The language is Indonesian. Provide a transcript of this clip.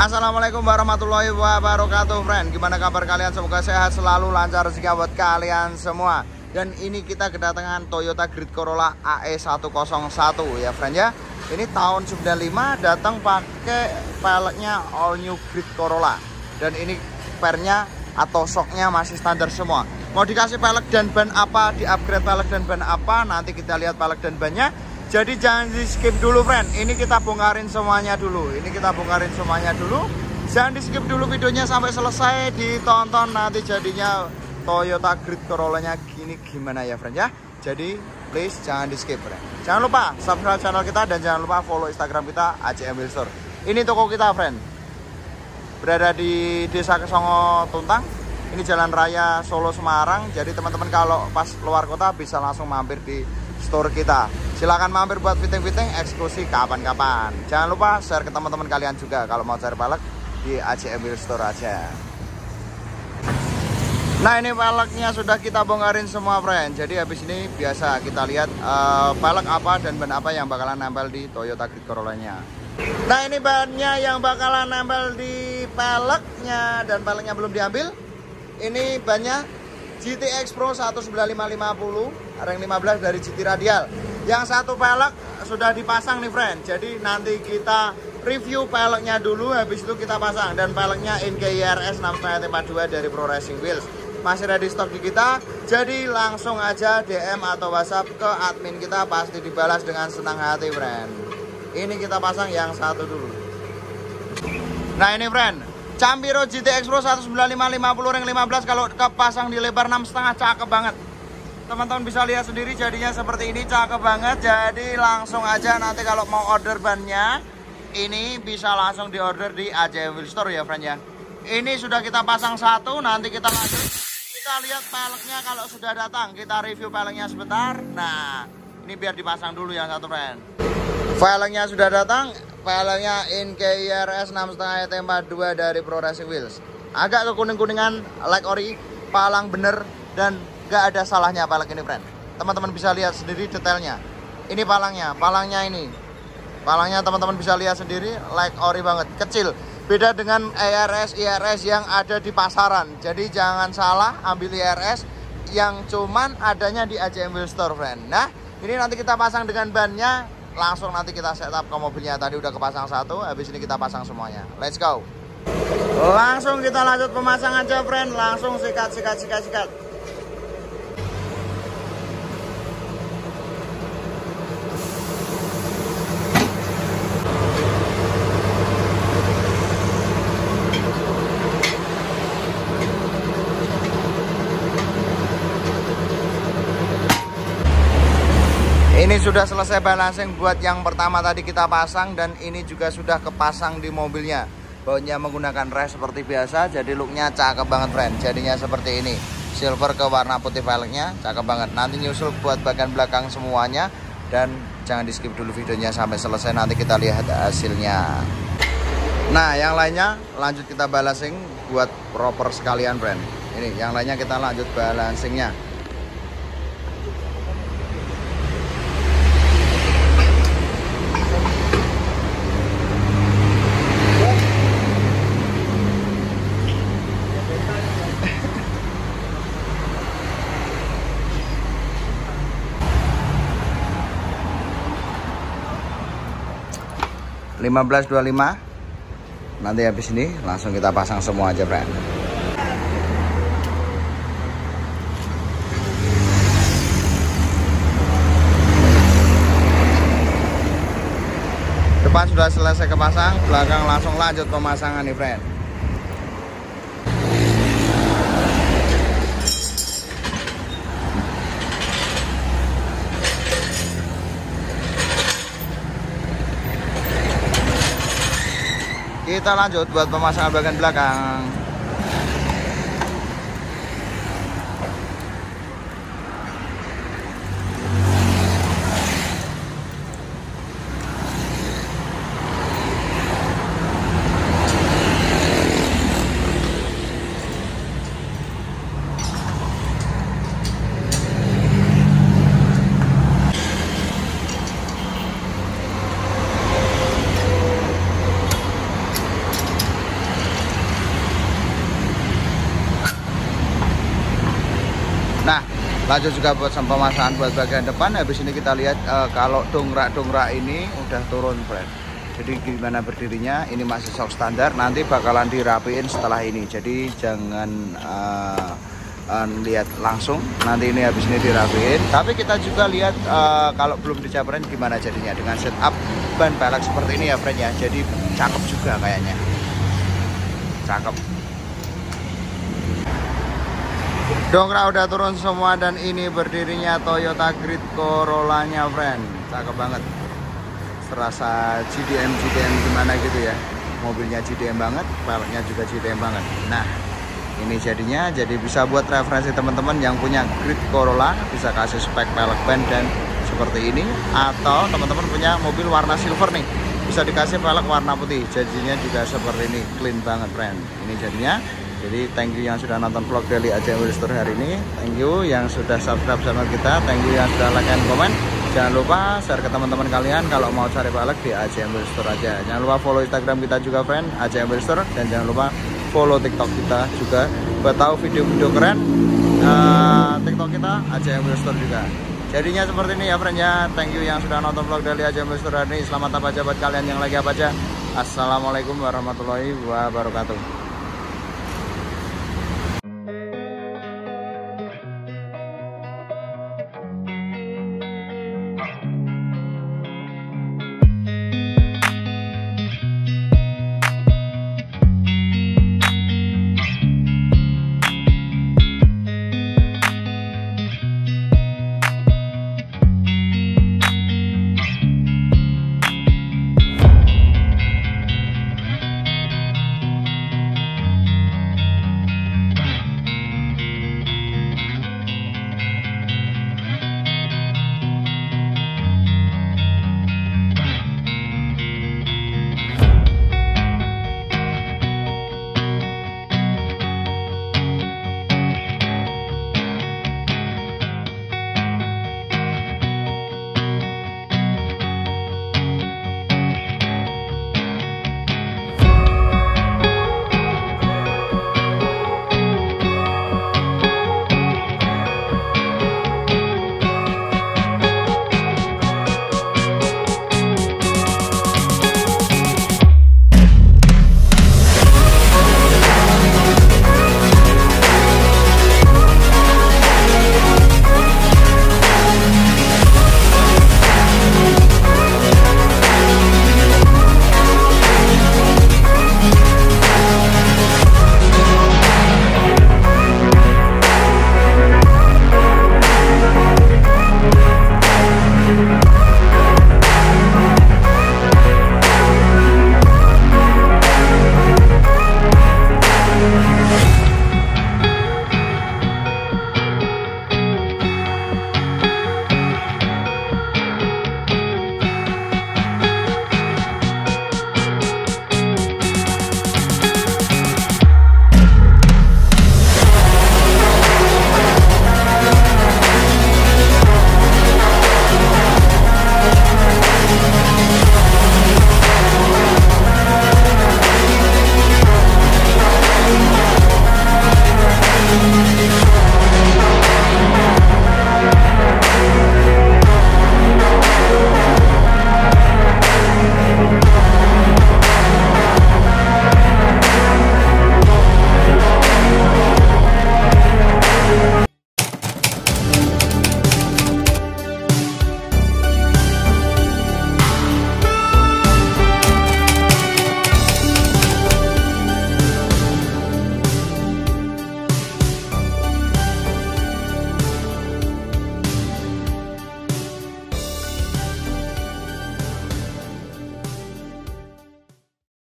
Assalamualaikum warahmatullahi wabarakatuh friend. Gimana kabar kalian? Semoga sehat selalu lancar rezeki buat kalian semua. Dan ini kita kedatangan Toyota Grid Corolla AE101 ya friend ya. Ini tahun 95 datang pakai peleknya all new Grid Corolla. Dan ini pernya atau shocknya masih standar semua. Mau dikasih pelek dan ban apa, di upgrade pelek dan ban apa Nanti kita lihat pelek dan bannya jadi jangan di skip dulu friend. Ini kita bongkarin semuanya dulu. Ini kita bongkarin semuanya dulu. Jangan di skip dulu videonya sampai selesai Ditonton. Nanti jadinya Toyota Grid Corolla nya gini gimana ya friend ya? Jadi please jangan di skip friend. Jangan lupa subscribe channel kita Dan jangan lupa follow instagram kita ACM Store. Ini toko kita friend. Berada di desa Kesongo Tuntang. Ini jalan raya Solo Semarang. Jadi teman-teman kalau pas luar kota bisa langsung mampir di store kita. Silahkan mampir buat fitting-fitting eksklusi kapan-kapan. Jangan lupa share ke teman-teman kalian juga kalau mau cari pelek di ACM Wheel Store aja. Nah ini peleknya sudah kita bongkarin semua friend. Jadi habis ini biasa kita lihat uh, pelek apa dan ban apa yang bakalan nempel di Toyota Grid Corolla nya nah ini bannya yang bakalan nempel di peleknya dan peleknya belum diambil. Ini bannya GTX Pro 19550 ring 15 dari GT Radial. Yang satu pelek sudah dipasang nih friend. Jadi nanti kita review peleknya dulu habis itu kita pasang. Dan peleknya NKIRS 642 dari Pro Racing Wheels. Masih ready stok di kita? Jadi langsung aja DM atau WhatsApp ke admin kita pasti dibalas dengan senang hati friend. Ini kita pasang yang satu dulu. Nah ini friend Campiro GTX Pro 19550 ring 15 kalau kepasang di lebar 6,5 cakep banget. Teman-teman bisa lihat sendiri jadinya seperti ini cakep banget. Jadi langsung aja nanti kalau mau order bannya ini bisa langsung diorder di AJ Wheel Store ya friend ya. Ini sudah kita pasang satu nanti kita lanjut. Kita lihat peleknya kalau sudah datang kita review peleknya sebentar. Nah ini biar dipasang dulu yang satu friend. Peleknya sudah datang peleknya IRS 6.5 ET42 dari Pro Racing Wheels. Agak kekuning-kuningan like ori palang bener dan gak ada salahnya palak ini friend. Teman-teman bisa lihat sendiri detailnya. Ini palangnya palangnya ini. Palangnya teman-teman bisa lihat sendiri like ori banget. Kecil beda dengan ERS IRS yang ada di pasaran. Jadi jangan salah ambil IRS yang cuman adanya di AJM Wheel Store friend. Nah ini nanti kita pasang dengan bannya langsung nanti kita setup ke mobilnya. Tadi udah kepasang satu habis ini kita pasang semuanya. Let's go. Langsung kita lanjut pemasangan aja friend. Langsung sikat sikat sikat sikat 'Ini sudah selesai balancing buat yang pertama tadi kita pasang dan ini juga sudah kepasang di mobilnya. Bautnya menggunakan res seperti biasa, jadi looknya cakep banget friend. Jadinya seperti ini, silver ke warna putih velgnya, cakep banget. Nanti nyusul buat bagian belakang semuanya dan jangan di skip dulu videonya sampai selesai. Nanti kita lihat hasilnya. Nah, yang lainnya lanjut kita balancing buat proper sekalian friend. Ini yang lainnya kita lanjut balancingnya. Lima belas dua lima. Nanti habis ini langsung kita pasang semua aja friend depan sudah selesai kepasang belakang langsung lanjut pemasangan nih friend kita lanjut buat pemasangan bagian belakang lanjut juga buat pemasangan buat bagian depan habis ini kita lihat uh, kalau dongrak-dongrak ini udah turun friend jadi gimana berdirinya ini masih sok standar nanti bakalan dirapiin setelah ini. Jadi jangan uh, uh, lihat langsung nanti ini habis ini dirapiin. Tapi kita juga lihat uh, kalau belum dicaparin gimana jadinya dengan setup ban pelek seperti ini ya friend ya. Jadi cakep juga kayaknya. Cakep dongkrak udah turun semua dan ini berdirinya Toyota Grid Corolla nya friend. Cakep banget. Serasa GDM GDM gimana gitu ya. Mobilnya GDM banget peleknya juga GDM banget. Nah ini jadinya jadi bisa buat referensi teman-teman yang punya grid Corolla bisa kasih spek pelek ban dan seperti ini atau teman-teman punya mobil warna silver nih. Bisa dikasih pelek warna putih. Jadinya juga seperti ini clean banget friend. Ini jadinya jadi thank you yang sudah nonton vlog dari AJM Store hari ini thank you yang sudah subscribe channel kita thank you yang sudah like and comment jangan lupa share ke teman-teman kalian kalau mau cari pelek di AJM Store aja jangan lupa follow instagram kita juga friend AJM Store dan jangan lupa follow TikTok kita juga buat tahu video-video keren uh, TikTok kita AJM Store juga. Jadinya seperti ini ya friend ya. Thank you yang sudah nonton vlog dari AJM Store hari ini. Selamat apa aja buat kalian yang lagi apa aja. Assalamualaikum warahmatullahi wabarakatuh.